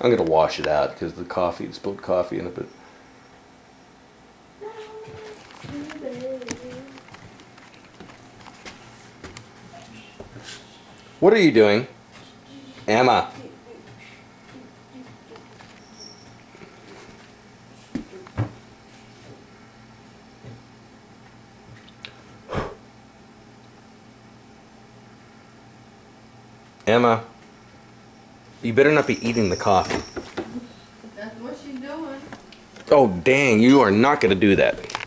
I'm gonna wash it out because the coffee spilled coffee in it. But what are you doing, Emma? Emma, you better not be eating the coffee. That's what she's doing. Oh, dang, you are not going to do that.